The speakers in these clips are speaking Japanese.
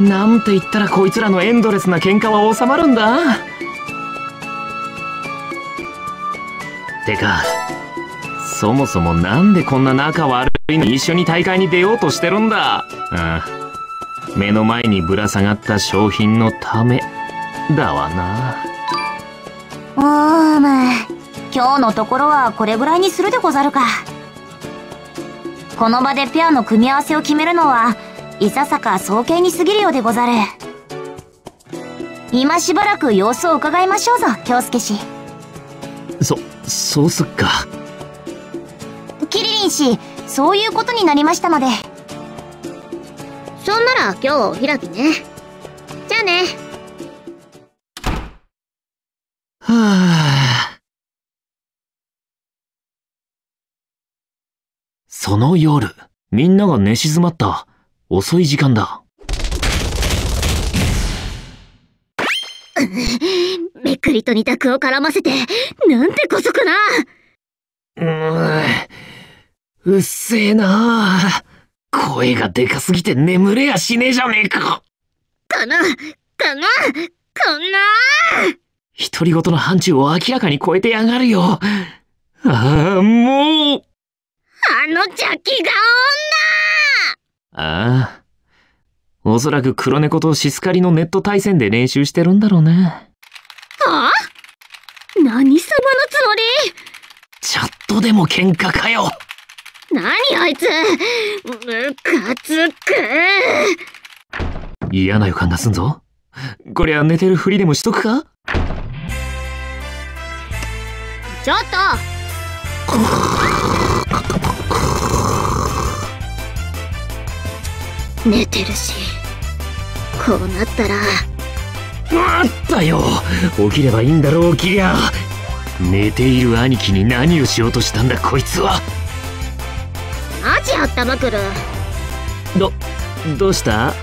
なんて言ったらこいつらのエンドレスな喧嘩は収まるんだ。てかそもそもなんでこんな仲悪いのに一緒に大会に出ようとしてるんだ。ああ目の前にぶら下がった商品のためだわな。うーむ今日のところはこれぐらいにするでござるか。この場でペアの組み合わせを決めるのはいささか早計に過ぎるようでござる今しばらく様子を伺いましょうぞ京介氏。そそうすっか。キリリン氏そういうことになりましたので。そんなら今日はお開きね。じゃあね。はあ。その夜みんなが寝静まった遅い時間だ。めくりと二択を絡ませてなんてこそかな。うっせえな。あ声がでかすぎて眠れやしねえじゃねえか。かなかなかな。独り言の範疇を明らかに超えてやがるよ。ああもう。あの邪気がああ。おそらく黒猫とシスカリのネット対戦で練習してるんだろうね。女は何様のつもちょっとでも喧嘩かよ。り何あいつ？ムカつく。嫌な予感がすんぞ。こりゃ寝てるふりでもしとくか？ちょっと寝てるしこうなったら。あったよ。起きればいいんだろう起きりゃ。寝ている兄貴に何をしようとしたんだこいつは。マジあったまくる。どどうした？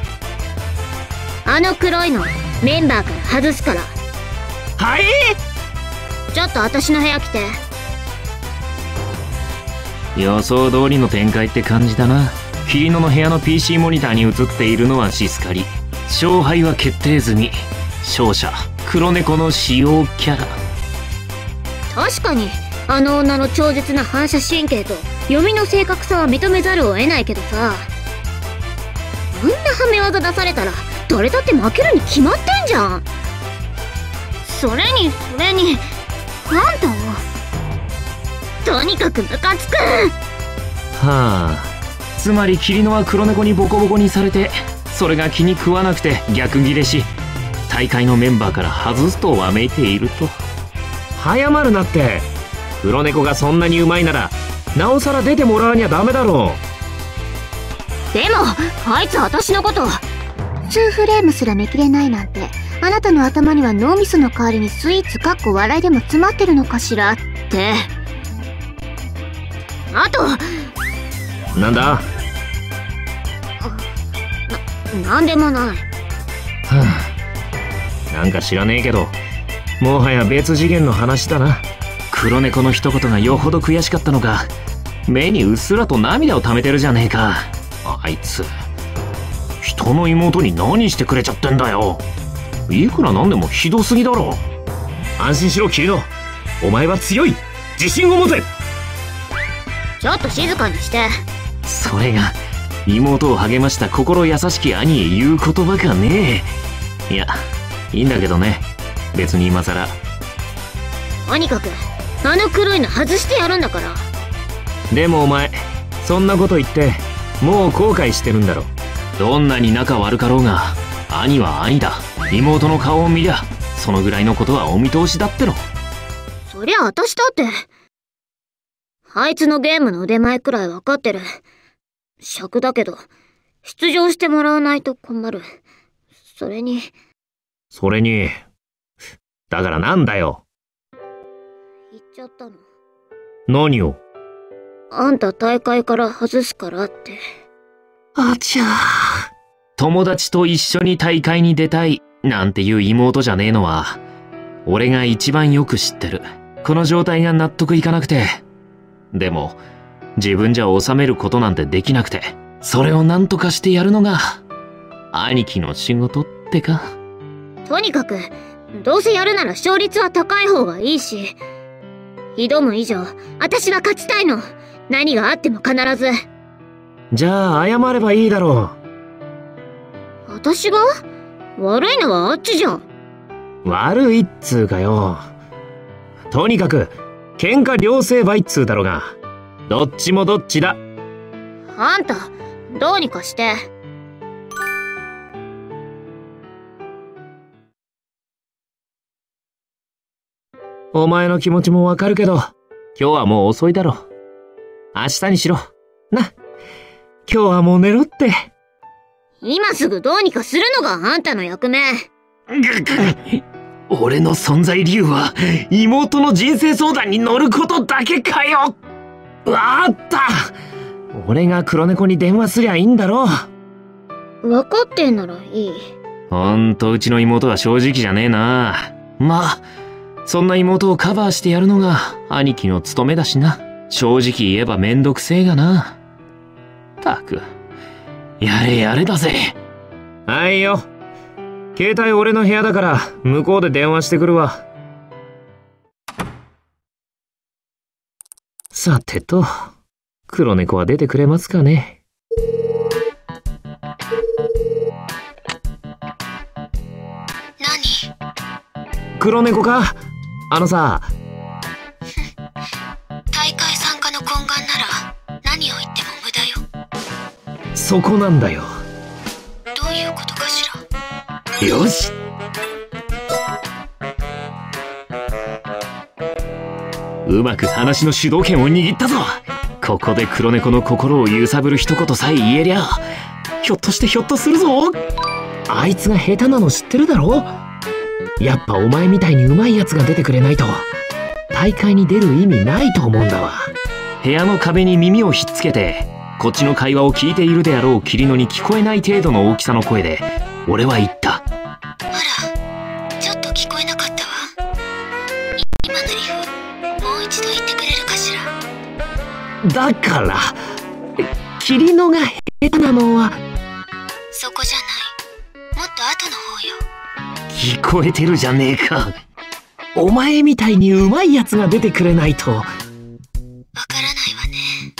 あの黒いのメンバーから外すから。はい？ちょっと私の部屋来て。予想通りの展開って感じだなキリノの部屋の PC モニターに映っているのはシスカリ勝敗は決定済み。勝者黒猫の使用キャラ。確かに。あの女の超絶な反射神経と読みの正確さは認めざるを得ないけどさ。あんなはめ技出されたら誰だって負けるに決まってんじゃん。それにそれにあんたはとにかくムカつく。はあつまりキリノは黒猫にボコボコにされてそれが気に食わなくて逆ギレし大会のメンバーから外すとわめいていると。早まるなって。黒猫がそんなにうまいならなおさら出てもらわにゃダメだろでもあいつ私のこと。2フレームすらめきれないなんて。あなたの頭には脳みその代わりにスイーツかっこ笑いでも詰まってるのかしらって。あとうなんだ？なんでもない。はあ。なんか知らねえけどもはや別次元の話だな。黒猫の一言がよほど悔しかったのか目にうっすらと涙を溜めてるじゃねえか。あいつ人の妹に何してくれちゃってんだよ。いくらなんでもひどすぎだろ。安心しろキリノ。お前は強い。自信を持て。ちょっと静かにして。それが妹を励ました心優しき兄へ言う言葉かねえ。いやいいんだけどね。別に今さらとにかくあの黒いの外してやるんだから。でもお前そんなこと言ってもう後悔してるんだろ。どんなに仲悪かろうが兄は兄だ。妹の顔を見りゃそのぐらいのことはお見通しだっての。そりゃ私だって。あいつのゲームの腕前くらい分かってる尺だけど出場してもらわないと困る。それに。それにだからなんだよ。言っちゃったの。何を？あんた大会から外すからって。あちゃー。友達と一緒に大会に出たいなんていう妹じゃねえのは。俺が一番よく知ってる。この状態が納得いかなくて。でも自分じゃ収めることなんてできなくてそれを何とかしてやるのが兄貴の仕事ってか。とにかく、どうせやるなら勝率は高い方がいいし、挑む以上、私は勝ちたいの。何があっても必ず。じゃあ謝ればいいだろう。私が？悪いのはあっちじゃん。悪いっつうかよ。とにかく、喧嘩両成敗っつうだろが。どっちもどっちだ。あんた、どうにかして。お前の気持ちもわかるけど、今日はもう遅いだろ。明日にしろ。な。今日はもう寝ろって。今すぐどうにかするのがあんたの役目。俺の存在理由は、妹の人生相談に乗ることだけかよあった俺が黒猫に電話すりゃいいんだろ分かってんならいい。ほんとうちの妹は正直じゃねえな。まあ、そんな妹をカバーしてやるのが兄貴の務めだしな。正直言えばめんどくせえがな。たく、やれやれだぜ。はいよ。携帯俺の部屋だから向こうで電話してくるわ。さてと、黒猫は出てくれますかね。何？黒猫か？あのさ大会参加の懇願なら何を言っても無駄よ。そこなんだよ。どういうことかしら？よしうまく話の主導権を握ったぞ。ここで黒猫の心を揺さぶる一言さえ言えりゃひょっとしてひょっとするぞ。あいつが下手なの知ってるだろ？やっぱお前みたいに上手いやつが出てくれないと大会に出る意味ないと思うんだわ。部屋の壁に耳をひっつけてこっちの会話を聞いているであろう霧野に聞こえない程度の大きさの声で俺は言った。だから霧野が下手なのはそこじゃないもっと後の方よ聞こえてるじゃねえか。お前みたいに上手いやつが出てくれないと。わからないわね。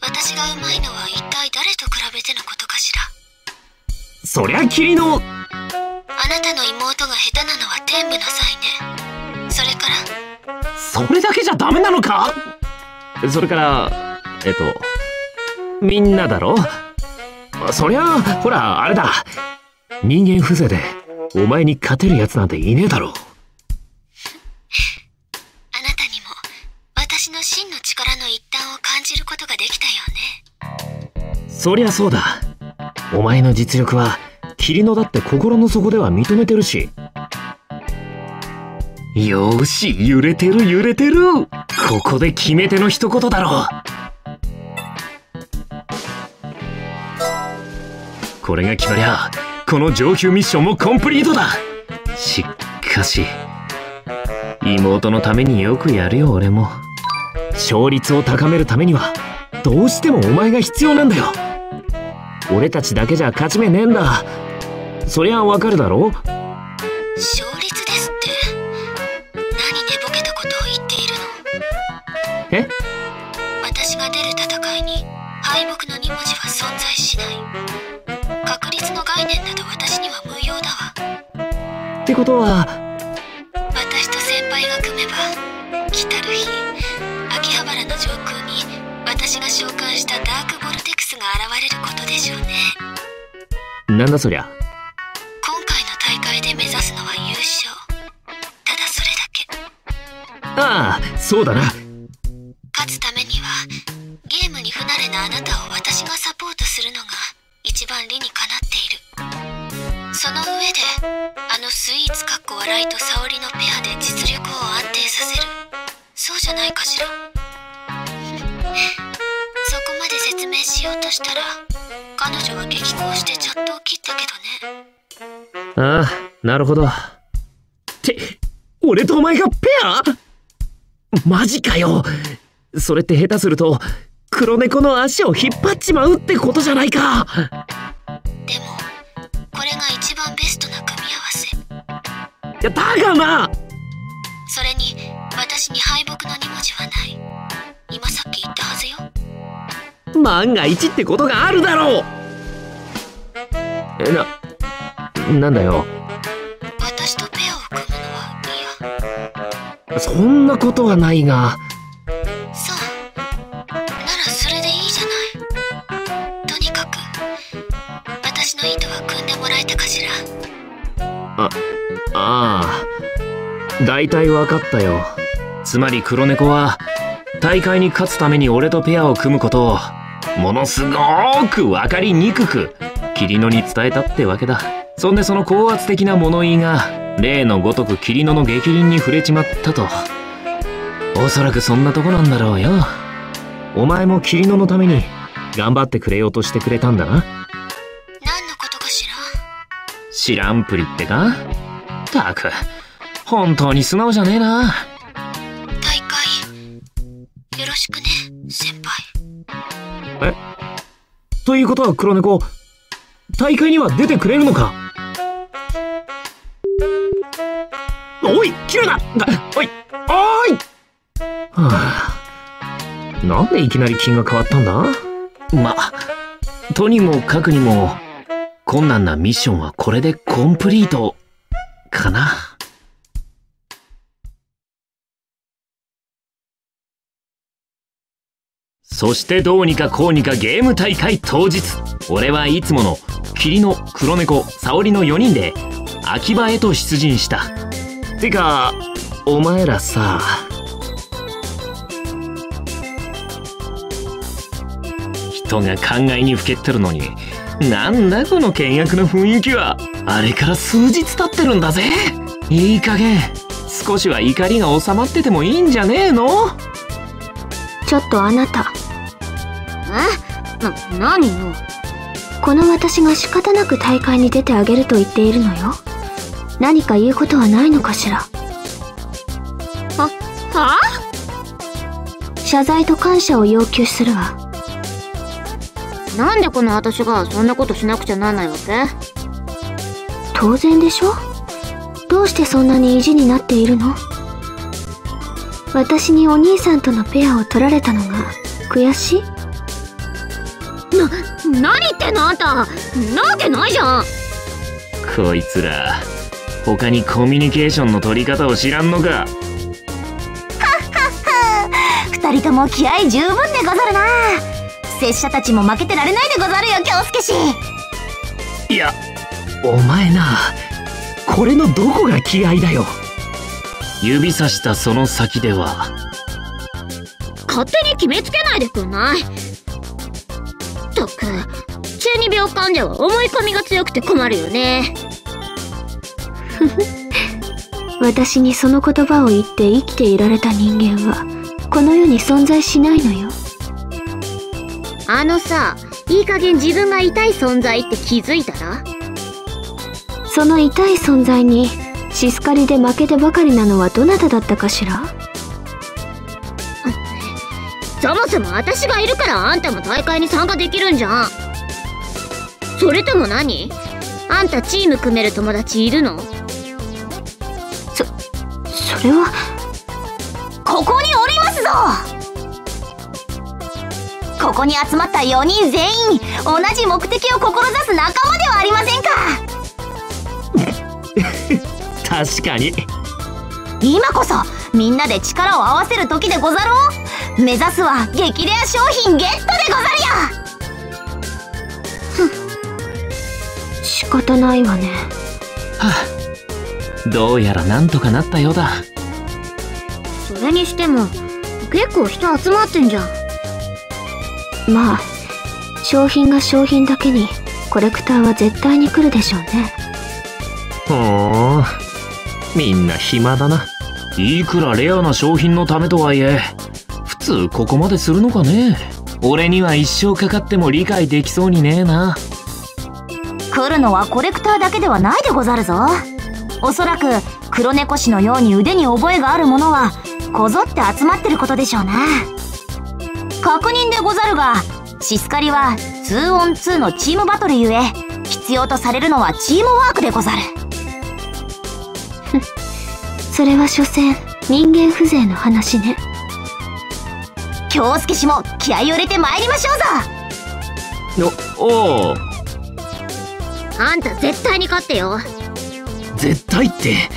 私が上手いのは一体誰と比べてのことかしら。そりゃ君の。あなたの妹が下手なのは天部の際ね。それから。それだけじゃダメなのか？それから、えっと、みんなだろ？そりゃ、ほら、あれだ。人間風情でお前に勝てる奴なんていねえだろう。あなたにも私の真の力の一端を感じることができたよね。そりゃそうだ。お前の実力は霧のだって心の底では認めてるし。よし、揺れてる揺れてる。ここで決め手の一言だろう。これが決まりゃこの上級ミッションもコンプリートだ。しかし妹のためによくやるよ俺も。勝率を高めるためにはどうしてもお前が必要なんだよ。俺たちだけじゃ勝ち目ねえんだ。そりゃわかるだろえ？私が出る戦いに敗北の2文字は存在しない。確率の概念など私には無用だわ。ってことは？私と先輩が組めば来たる日秋葉原の上空に私が召喚したダークボルテクスが現れることでしょうね。なんだそりゃ？今回の大会で目指すのは優勝。ただそれだけ。ああそうだなれなあなたを私がサポートするのが一番理にかなっている。その上であのスイーツかっこ笑いと沙織のペアで実力を安定させる。そうじゃないかしら。そこまで説明しようとしたら彼女は激高してチャットを切ったけどね。ああなるほど。って俺とお前がペア？マジかよ。それって下手すると黒猫の足を引っ張っちまうってことじゃないか。でもこれが一番ベストな組み合わせ。いやだがなそれに私に敗北の二文字はない。今さっき言ったはずよ。万が一ってことがあるだろう。えななんだよ。私とペアを組むのは嫌そんなことはないが。大体わかったよ。つまり黒猫は大会に勝つために俺とペアを組むことをものすごーく分かりにくく霧野に伝えたってわけだ。そんでその高圧的な物言いが例のごとく霧野の逆鱗に触れちまったと。おそらくそんなとこなんだろうよ。お前も霧野のために頑張ってくれようとしてくれたんだな。何のことかしら？知らんぷりってか？たく本当に素直じゃねえな。大会。よろしくね先輩。ということは黒猫大会には出てくれるのか？おい切るなだ！おいおい！はあ。なんでいきなり気が変わったんだ？まとにもかくにも困難なミッションはこれでコンプリートかなそしてどうにかこうにかゲーム大会当日。俺はいつもの霧の黒猫沙織の4人で秋葉へと出陣した。てかお前らさ人が考えにふけってるのになんだこの険悪な雰囲気は。あれから数日経ってるんだぜ。いい加減。少しは怒りが収まっててもいいんじゃねえの？ちょっとあなたえ？な、何よ？この私が仕方なく大会に出てあげると言っているのよ。何か言うことはないのかしら？は、は謝罪と感謝を要求するわ。なんでこの私がそんなことしなくちゃなんないわけ？当然でしょ？どうしてそんなに意地になっているの？私にお兄さんとのペアを取られたのが悔しい？何言ってんのあんた。なわけないじゃん。こいつら他にコミュニケーションの取り方を知らんのか。二人とも気合十分でござるな。拙者たちも負けてられないでござるよ京介氏。いやお前なこれのどこが気合だよ。指さしたその先では。勝手に決めつけないでくんないったく中二病患者は思い込みが強くて困るよね。私にその言葉を言って生きていられた人間はこの世に存在しないのよ。あのさいい加減自分が痛い存在って気づいたら？その痛い存在にシスカリで負けてばかりなのはどなただったかしら？そもそも私がいるからあんたも大会に参加できるんじゃん。それとも何？あんたチーム組める友達いるの？それは？ここにおりますぞ！ここに集まった4人全員同じ目的を志す仲間ではありませんか！確かに。今こそみんなで力を合わせる時でござろう目指すは激レア商品ゲットでござるよ！仕方ないわね。はあ。どうやらなんとかなったようだ。それにしても結構人集まってんじゃん。まあ商品が商品だけにコレクターは絶対に来るでしょうね。ほう。みんな暇だな。いくらレアな商品のためとはいえ普通ここまでするのかね？俺には一生かかっても理解できそうにねえな。来るのはコレクターだけではないでござるぞ。おそらく黒猫氏のように腕に覚えがある者はこぞって集まってることでしょうな。確認でござるがシスカリは 2on2 のチームバトルゆえ必要とされるのはチームワークでござる。それは所詮人間風情の話ね京介氏も気合を入れて参りましょうぞ。おおおあんた絶対に勝ってよ。絶対って。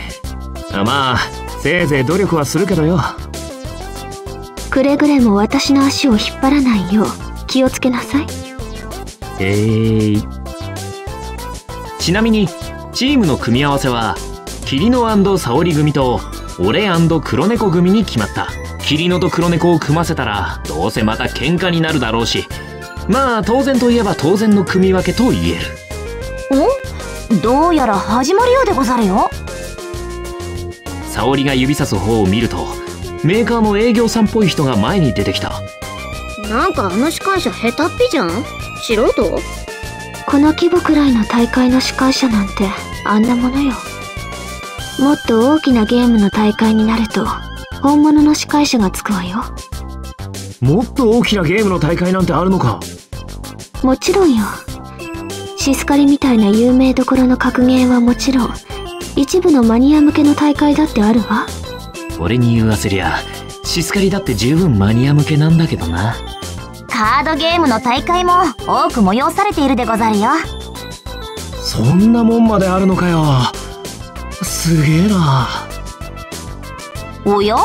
あまあせいぜい努力はするけどよ。くれぐれも私の足を引っ張らないよう気をつけなさい。えー、ちなみにチームの組み合わせは桐野沙織組と俺黒猫組に決まった桐野と黒猫を組ませたらどうせまた喧嘩になるだろうし。まあ当然といえば当然の組み分けと言える。お？どうやら始まるようでござるよ。沙織が指さす方を見るとメーカーの営業さんっぽい人が前に出てきた。なんかあの司会者下手っぴじゃん？素人？この規模くらいの大会の司会者なんてあんなものよ。もっと大きなゲームの大会になると本物の司会者がつくわよ。もっと大きなゲームの大会なんてあるのか？もちろんよ。シスカリみたいな有名どころの格ゲーはもちろん一部のマニア向けの大会だってあるわ。俺に言わせりゃシスカリだって十分マニア向けなんだけどな。カードゲームの大会も多く催されているでござるよ。そんなもんまであるのかよ。すげえなおや？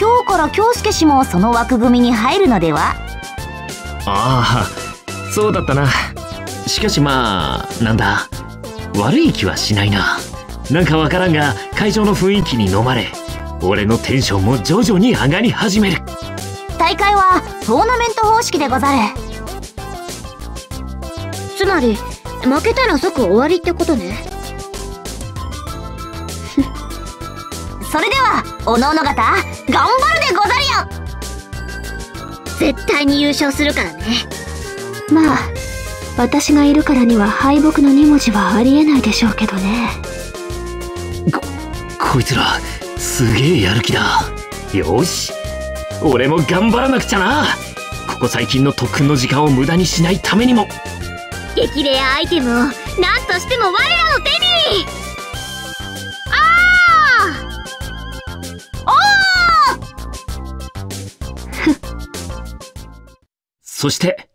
今日から京介氏もその枠組みに入るのでは？ああそうだったな。しかしまあなんだ？悪い気はしないな。なんかわからんが会場の雰囲気に飲まれ俺のテンションも徐々に上がり始める。大会はトーナメント方式でござるつまり負けたら即終わりってことね。それではおのおの方頑張るでござるよ。絶対に優勝するからね。まあ私がいるからには敗北の2文字はありえないでしょうけどね。ここいつらすげえやる気だ。よし。俺も頑張らなくちゃな。ここ最近の特訓の時間を無駄にしないためにも。激レアアイテムを何としても我らの手にそして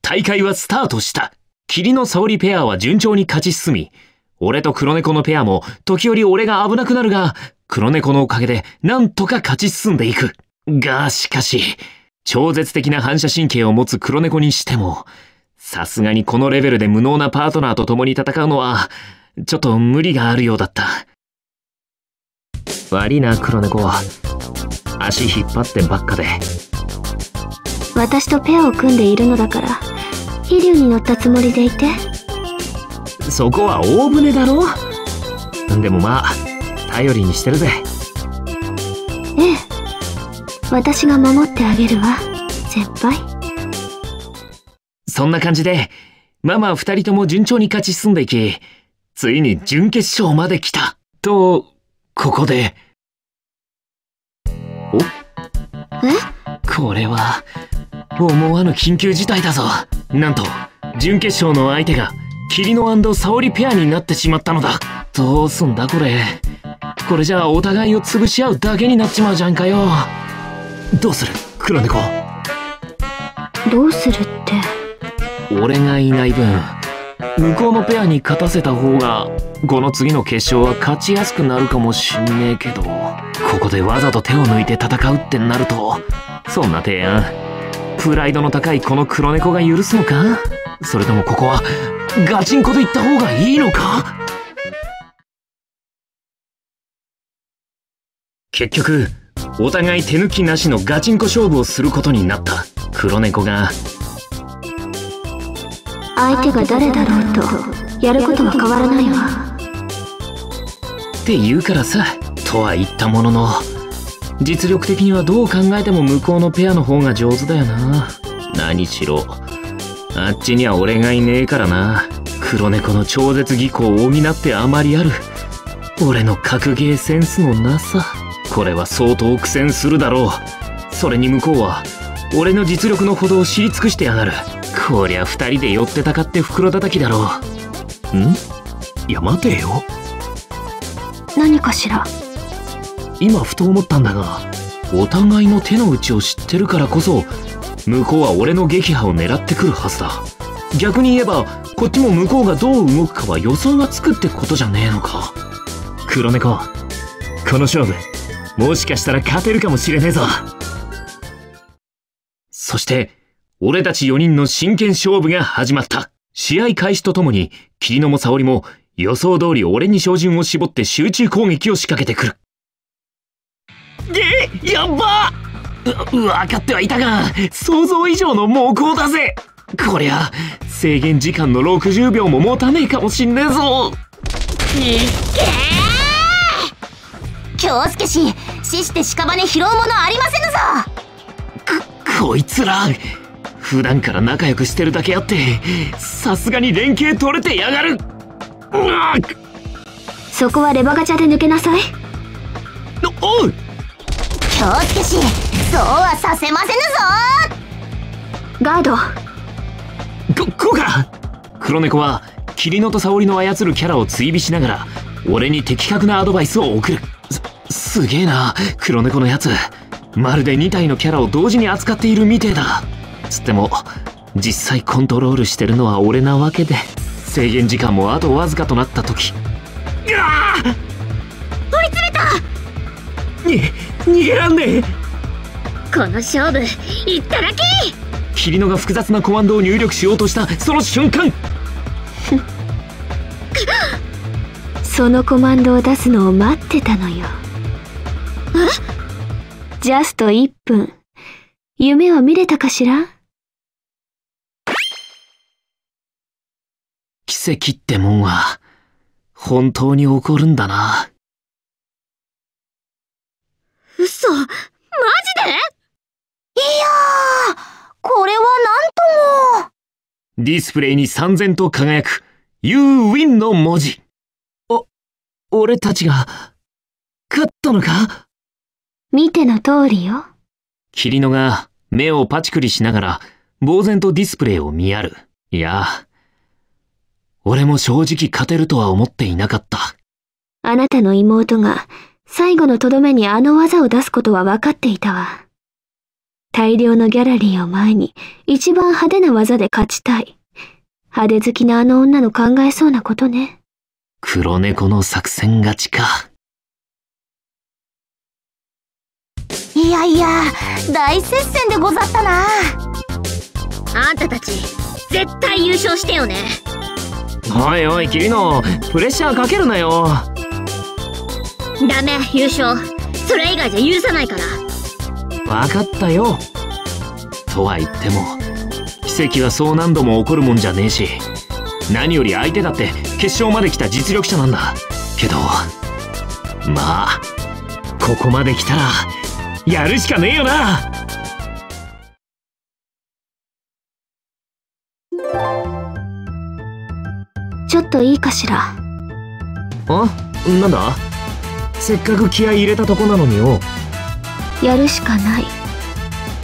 大会はスタートした霧の沙織ペアは順調に勝ち進み俺と黒猫のペアも時折俺が危なくなるが黒猫のおかげでなんとか勝ち進んでいくが、しかし、超絶的な反射神経を持つ黒猫にしても、さすがにこのレベルで無能なパートナーと共に戦うのは、ちょっと無理があるようだった。悪いな、黒猫は。足引っ張ってばっかで。私とペアを組んでいるのだから、飛竜に乗ったつもりでいて。そこは大船だろでもまあ、頼りにしてるぜ。ええ。私が守ってあげるわ、先輩。そんな感じで、ママ二人とも順調に勝ち進んでいき、ついに準決勝まで来た。と、ここで。おえ？これは、思わぬ緊急事態だぞ。なんと、準決勝の相手が、桐野沙織ペアになってしまったのだ。どうすんだこれ。これじゃあお互いを潰し合うだけになっちまうじゃんかよ。どうする？黒猫どうするって俺がいない分向こうのペアに勝たせた方がこの次の決勝は勝ちやすくなるかもしんねえけどここでわざと手を抜いて戦うってなるとそんな提案プライドの高いこの黒猫が許すのか？それともここはガチンコで行った方がいいのか？結局お互い手抜きなしのガチンコ勝負をすることになった黒猫が。相手が誰だろうとやることは変わらないわ。って言うからさとは言ったものの実力的にはどう考えても向こうのペアの方が上手だよな。何しろあっちには俺がいねえからな。黒猫の超絶技巧を補ってあまりある。俺の格ゲーセンスのなさ。これは相当苦戦するだろう。それに向こうは俺の実力のほどを知り尽くしてやがる。こりゃ二人で寄ってたかって袋叩きだろう。ん？いや待てよ。何何かしら今ふと思ったんだがお互いの手の内を知ってるからこそ向こうは俺の撃破を狙ってくるはずだ。逆に言えばこっちも向こうがどう動くかは予想がつくってことじゃねえのか。黒猫この勝負もしかしたら勝てるかもしれねえぞ。そして俺たち4人の真剣勝負が始まった。試合開始とともに霧野も沙織も予想通り俺に照準を絞って集中攻撃を仕掛けてくる。えやっば分かってはいたが想像以上の猛攻だぜ。こりゃ制限時間の60秒も持たねえかもしんねえぞ。京介氏死して屍拾うものありませぬぞ。ここいつら普段から仲良くしてるだけあってさすがに連携取れてやがる。そこはレバガチャで抜けなさい。おう京介氏そうはさせませぬぞガード。ここうか黒猫は霧野と沙織の操るキャラを追尾しながら俺に的確なアドバイスを送る。すすげえな。黒猫のやつ。まるで2体のキャラを同時に扱っているみてえだ。つっても実際コントロールしてるのは俺なわけで。制限時間もあとわずかとなった時。うわ追い詰めた！に逃げらんねえ。この勝負いっただけ霧野が複雑なコマンドを入力しようとしたその瞬間。そのコマンドを出すのを待ってたのよ。ジャスト1分。夢を見れたかしら？奇跡ってもんは本当に起こるんだな嘘マジで？いやーこれはなんともディスプレイに三千と輝く You win の文字。お、俺たちが、勝ったのか？見ての通りよ霧野が目をパチクリしながら、呆然とディスプレイを見やる。いや、俺も正直勝てるとは思っていなかった。あなたの妹が最後のとどめにあの技を出すことは分かっていたわ。大量のギャラリーを前に一番派手な技で勝ちたい。派手好きなあの女の考えそうなことね。黒猫の作戦勝ちか。いやいや大接戦でござったなあんたたち絶対優勝してよねおいおい、霧野、プレッシャーかけるなよ。ダメ優勝それ以外じゃ許さないからわかったよ。とは言っても、奇跡はそう何度も起こるもんじゃねえし、何より相手だって決勝まで来た実力者なんだ。けど、まあ、ここまで来たら、やるしかねえよなちょっといいかしら。あ？なんだ？せっかく気合い入れたとこなのによ。やるしかない。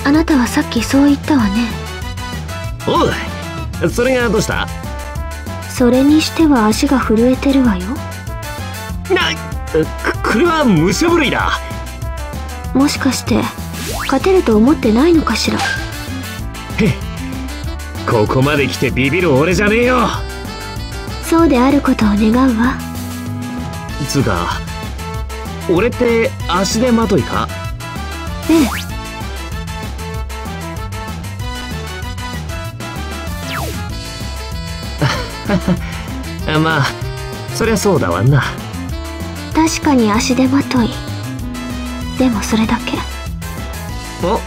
あなたはさっきそう言ったわね。おうそれがどうした？それにしては足が震えてるわよ。な、く、これは武者震いだ。もしかして、勝てると思ってないのかしら？ここまで来てビビる俺じゃねえよ。そうであることを願うわ。つうか、俺って足手まといか？ええ。まあ、そりゃそうだわな。確かに足手まとい。でもそれだけ。あ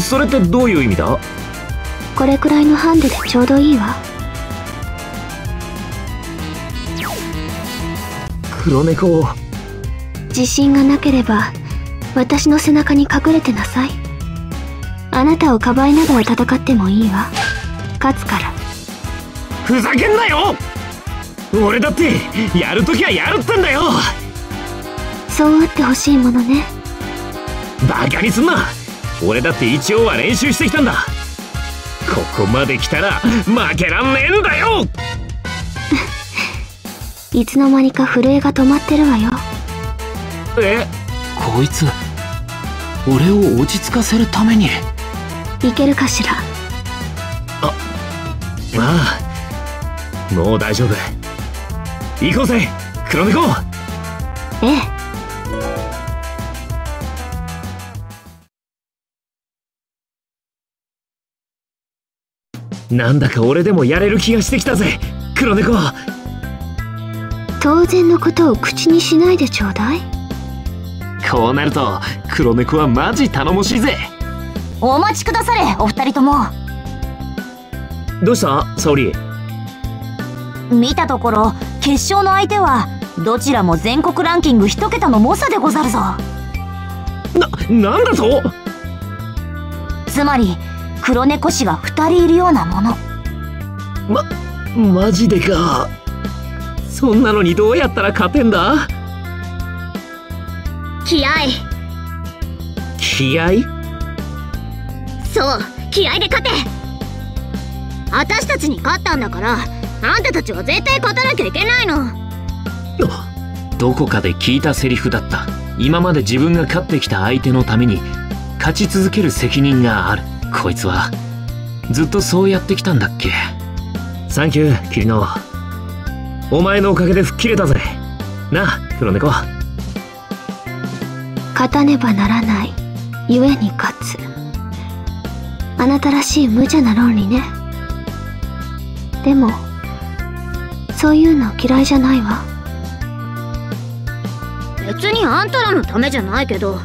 それってどういう意味だ？これくらいのハンデでちょうどいいわ。黒猫自信がなければ、私の背中に隠れてなさい。あなたをかばいながら戦ってもいいわ。勝つから。ふざけんなよ俺だって、やるときはやるってんだよそうあってほしいものね。バカにすんな俺だって一応は練習してきたんだここまで来たら負けらんねえんだよ いつの間にか震えが止まってるわよ。えこいつ俺を落ち着かせるために。いけるかしら？ああもう大丈夫。行こうぜ黒猫。ええ。なんだか俺でもやれる気がしてきたぜ黒猫。当然のことを口にしないでちょうだいこうなると黒猫はマジ頼もしいぜ。お待ちくだされお二人とも。どうした？沙織。見たところ決勝の相手はどちらも全国ランキング一桁の猛者でござるぞ。な、なんだと？つまり黒猫氏が二人いるようなもの。ま、マジでか。そんなのにどうやったら勝てんだ？気合。気合？そう気合で勝て。私たちに勝ったんだからあんたたちは絶対勝たなきゃいけないの。どこかで聞いたセリフだった。今まで自分が勝ってきた相手のために勝ち続ける責任がある。こいつはずっとそうやってきたんだっけ。サンキューキリノ。お前のおかげで吹っ切れたぜ。なあ黒猫勝たねばならない。故に勝つ。あなたらしい無茶な論理ね。でもそういうの嫌いじゃないわ。別にあんたらのためじゃないけど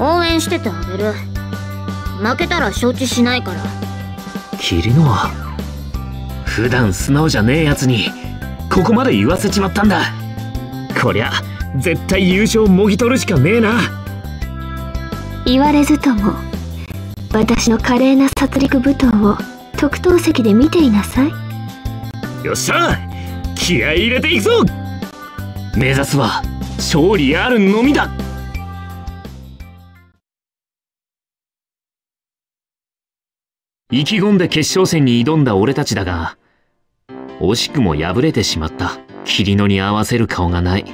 応援しててあげる。負けたら承知しないから。キリノ普段素直じゃねえやつにここまで言わせちまったんだ。こりゃ絶対優勝もぎ取るしかねえな。言われずとも私の華麗な殺戮舞踏を特等席で見ていなさい。よっしゃ気合い入れていくぞ。目指すは勝利あるのみだ。意気込んで決勝戦に挑んだ俺たちだが惜しくも敗れてしまった。霧野に合わせる顔がない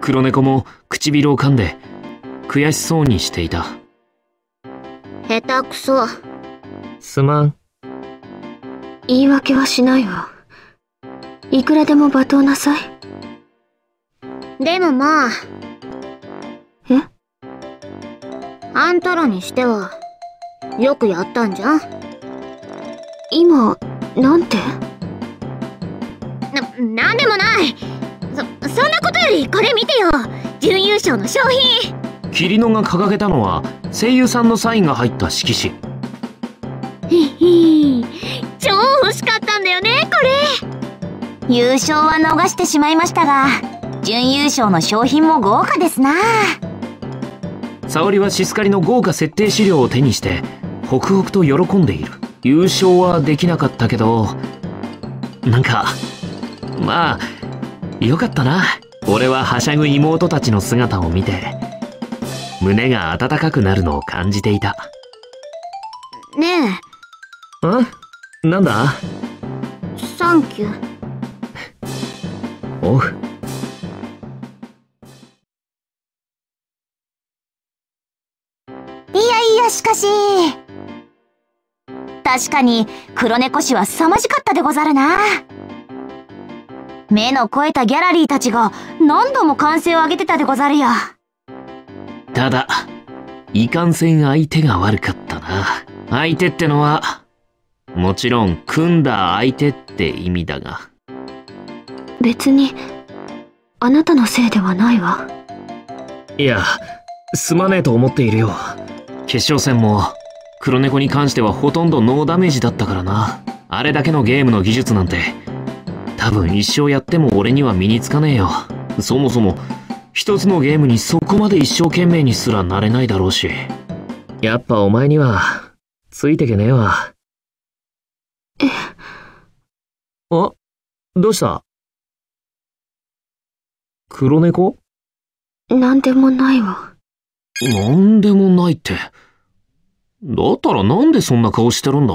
黒猫も唇を噛んで悔しそうにしていた。下手くそ。すまん。言い訳はしないわ。いくらでも罵倒なさい。でもまあ。え？あんたらにしては。よくやったんじゃん。今なんて？な、なんでもないそ、そんなことよりこれ見てよ。準優勝の商品。霧野が掲げたのは声優さんのサインが入った色紙。ひひ超欲しかったんだよねこ優勝は逃してしまいましたが準優勝の商品も豪華ですな。沙織はシスカリの豪華設定資料を手にしてホクホクと喜んでいる。優勝はできなかったけどなんかまあよかったな。俺ははしゃぐ妹たちの姿を見て胸が温かくなるのを感じていた。れねんなんだ？えサンキュー。おう。いやいやしかし。確かに黒猫氏は凄まじかったでござるな目の肥えたギャラリーたちが何度も歓声を上げてたでござるよ。ただいかんせん相手が悪かったな。相手ってのはもちろん組んだ相手って意味だが。別にあなたのせいではないわ。いやすまねえと思っているよ。決勝戦も黒猫に関してはほとんどノーダメージだったからな。あれだけのゲームの技術なんて多分一生やっても俺には身につかねえよ。そもそも一つのゲームにそこまで一生懸命にすらなれないだろうし。やっぱお前にはついてけねえわ。えあどうした？黒猫？なんでもないわ。なんでもないって。だったらなんでそんな顔してるんだ？